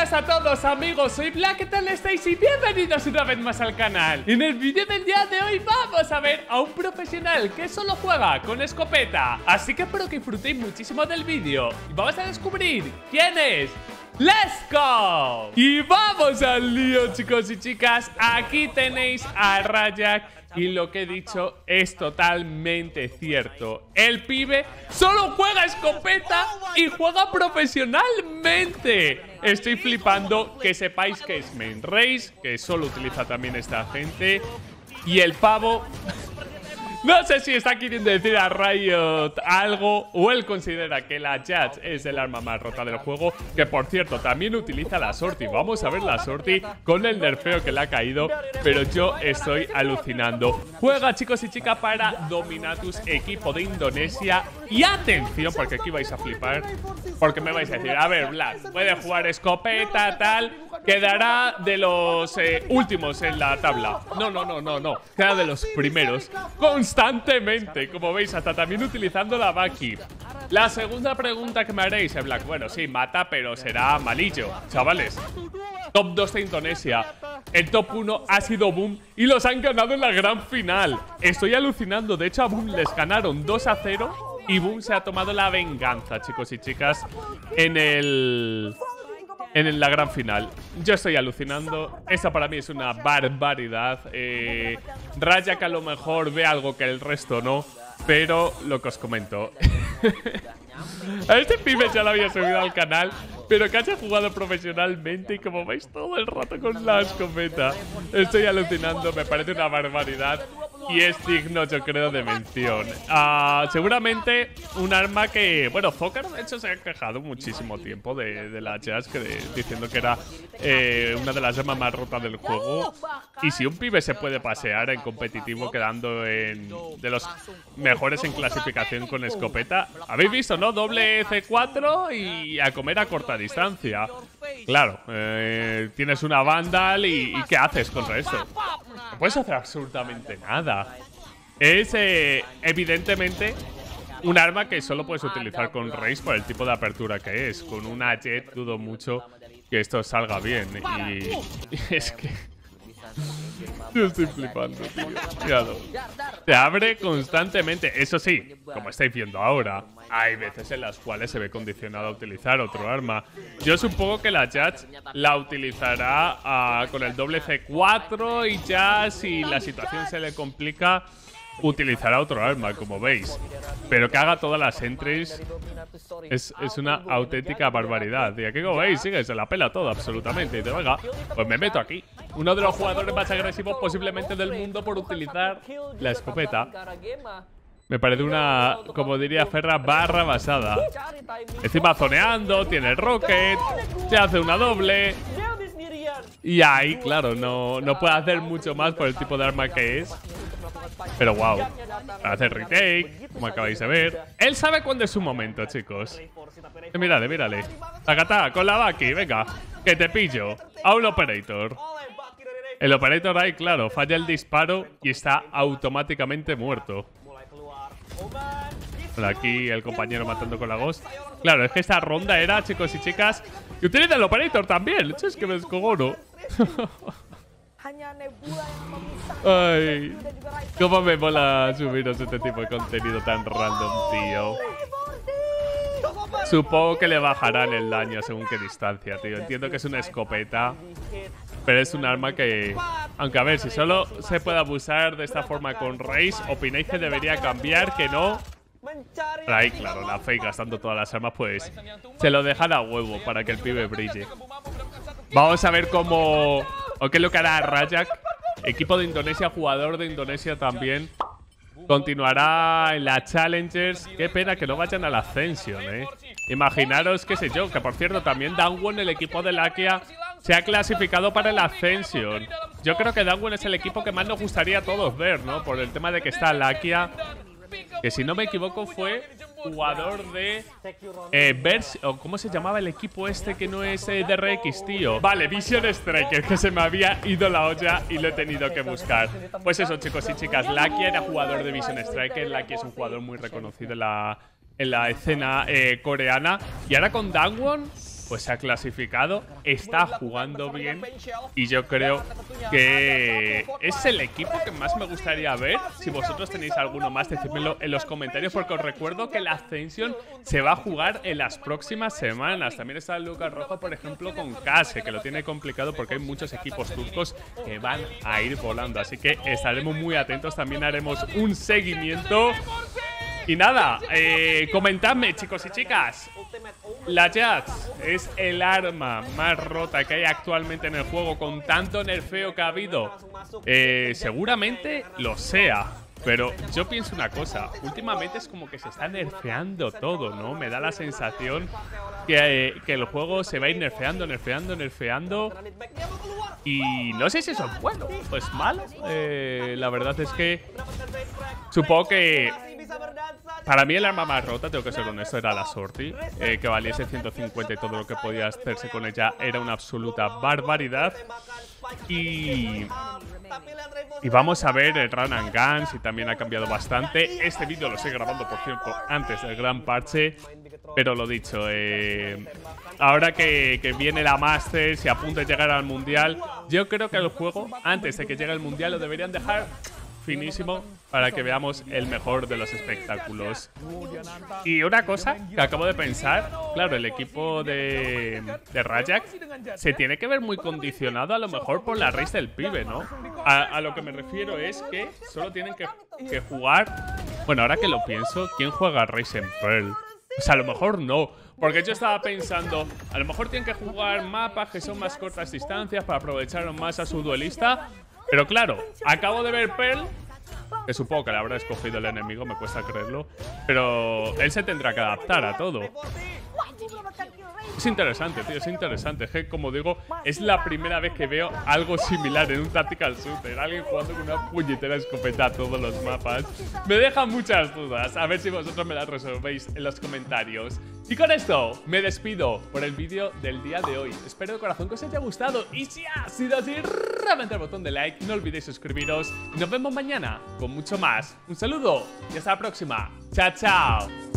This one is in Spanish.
a todos amigos, soy Black, ¿qué tal estáis? Y bienvenidos una vez más al canal. En el vídeo del día de hoy vamos a ver a un profesional que solo juega con escopeta. Así que espero que disfrutéis muchísimo del vídeo. Y vamos a descubrir quién es. ¡Let's go! Y vamos al lío chicos y chicas. Aquí tenéis a Rajak y lo que he dicho es totalmente cierto. El pibe solo juega escopeta y juega profesionalmente. Estoy flipando que sepáis que es main race, que solo utiliza también esta gente. Y el pavo no sé si está queriendo decir a Riot algo o él considera que la Judge es el arma más rota del juego, que por cierto también utiliza la Sorti. Vamos a ver la Sorti con el nerfeo que le ha caído, pero yo estoy alucinando. Juega chicos y chicas para Dominatus, equipo de Indonesia. Y atención, porque aquí vais a flipar, porque me vais a decir, a ver, Black, puede jugar escopeta, tal, quedará de los eh, últimos en la tabla. No, no, no, no, no, queda de los primeros. Con constantemente, como veis, hasta también utilizando la Baki. La segunda pregunta que me haréis es Black, bueno, sí, mata, pero será malillo, chavales. Top 2 de Indonesia. El top 1 ha sido Boom y los han ganado en la gran final. Estoy alucinando, de hecho a Boom les ganaron 2 a 0 y Boom se ha tomado la venganza, chicos y chicas, en el en la gran final. Yo estoy alucinando. Esa para mí es una barbaridad. Eh, Raya que a lo mejor ve algo que el resto no. Pero lo que os comento. a este pibe ya lo había subido al canal. Pero que haya jugado profesionalmente y como veis todo el rato con la escopeta. Estoy alucinando, me parece una barbaridad y es digno, yo creo, de mención. Ah, seguramente un arma que, bueno, Zokar de hecho se ha quejado muchísimo tiempo de, la Jazz, diciendo que era eh, una de las armas más rotas del juego. Y si un pibe se puede pasear en competitivo quedando en de los mejores en clasificación con escopeta, habéis visto, ¿no? Doble C4 y a comer a corta distancia. Claro, eh, tienes una Vandal y, y ¿qué haces contra esto? No puedes hacer absolutamente nada. Es, eh, evidentemente, un arma que solo puedes utilizar con Race por el tipo de apertura que es. Con una Jet dudo mucho que esto salga bien. Y, es que... Yo estoy flipando, tío. Te abre constantemente. Eso sí, como estáis viendo ahora, hay veces en las cuales se ve condicionado a utilizar otro arma. Yo supongo que la Judge la utilizará ah, con el doble C4 y ya si la situación se le complica utilizará otro arma, como veis. Pero que haga todas las entries es, una auténtica barbaridad. Y aquí, como veis, sigue, se la pela todo, absolutamente. Y te venga, pues me meto aquí. Uno de los jugadores más agresivos posiblemente del mundo por utilizar la escopeta. Me parece una, como diría Ferra, barra basada. Encima zoneando, tiene el rocket, se hace una doble. Y ahí, claro, no, no puede hacer mucho más por el tipo de arma que es. Pero wow, hace retake, como acabáis de ver. Él sabe cuándo es su momento, chicos. Eh, mírale, mírale. Acatá, con la Baki, venga, que te pillo. A un operator. El operator ahí, claro, falla el disparo y está automáticamente muerto. aquí el compañero matando con la Ghost. Claro, es que esta ronda era, chicos y chicas, y utiliza el operator también. Es que me descogono. Ay, cómo me mola subiros este tipo de contenido tan random, tío. Supongo que le bajarán el daño según qué distancia, tío. Entiendo que es una escopeta, pero es un arma que... Aunque a ver, si solo se puede abusar de esta forma con Race, ¿opináis que debería cambiar? ¿Que no? Ahí, claro, la fake gastando todas las armas, pues se lo dejan a huevo para que el pibe brille. Vamos a ver cómo... O qué lo que hará Rajak. Equipo de Indonesia, jugador de Indonesia también. Continuará en la Challengers. Qué pena que no vayan a la Ascension, ¿eh? Imaginaros, qué sé yo, que por cierto también Dangwon, el equipo de Lakia, se ha clasificado para la Ascension. Yo creo que Dangwon es el equipo que más nos gustaría a todos ver, ¿no? Por el tema de que está Lakia. Que si no me equivoco fue jugador de eh, o ¿Cómo se llamaba el equipo este que no es eh, DRX, tío? Vale, Vision Striker, que se me había ido la olla y lo he tenido que buscar. Pues eso, chicos y chicas. Lucky era jugador de Vision Striker. Lucky es un jugador muy reconocido en la, en la escena eh, coreana. Y ahora con Dangwon pues se ha clasificado, está jugando bien y yo creo que es el equipo que más me gustaría ver. Si vosotros tenéis alguno más, decídmelo en los comentarios porque os recuerdo que la Ascension se va a jugar en las próximas semanas. También está Lucas Rojo, por ejemplo, con Case, que lo tiene complicado porque hay muchos equipos turcos que van a ir volando. Así que estaremos muy atentos, también haremos un seguimiento. Y nada, eh, comentadme, chicos y chicas. La Jax es el arma más rota que hay actualmente en el juego con tanto nerfeo que ha habido. Eh, seguramente lo sea. Pero yo pienso una cosa, últimamente es como que se está nerfeando todo, ¿no? Me da la sensación que, eh, que el juego se va a ir nerfeando, nerfeando, nerfeando. Y no sé si eso es bueno o es malo. Eh, la verdad es que supongo que para mí el arma más rota, tengo que ser honesto, era la Sorti. Eh, que valiese 150 y todo lo que podía hacerse con ella era una absoluta barbaridad. Y, y vamos a ver el Run and Guns y también ha cambiado bastante. Este vídeo lo estoy grabando, por cierto, antes del gran parche. Pero lo dicho, eh, ahora que, que, viene la Masters y a punto de llegar al Mundial, yo creo que el juego, antes de que llegue el Mundial, lo deberían dejar finísimo para que veamos el mejor de los espectáculos. Y una cosa que acabo de pensar, claro, el equipo de, de Rajak se tiene que ver muy condicionado a lo mejor por la raíz del pibe, ¿no? A, lo que me refiero es que solo tienen que, que, jugar... Bueno, ahora que lo pienso, ¿quién juega Race en Pearl? O sea, a lo mejor no. Porque yo estaba pensando, a lo mejor tienen que jugar mapas que son más cortas distancias para aprovechar más a su duelista. Pero claro, acabo de ver Pearl, que supongo que le habrá escogido el enemigo, me cuesta creerlo, pero él se tendrá que adaptar a todo. Es interesante, tío, es interesante. Es que, como digo, es la primera vez que veo algo similar en un Tactical Shooter. Alguien jugando con una puñetera escopeta a todos los mapas. Me deja muchas dudas. A ver si vosotros me las resolvéis en los comentarios. Y con esto, me despido por el vídeo del día de hoy. Espero de corazón que os haya gustado. Y si ha sido así, reventad el botón de like. No olvidéis suscribiros. Y nos vemos mañana con mucho más. Un saludo y hasta la próxima. Chao, chao.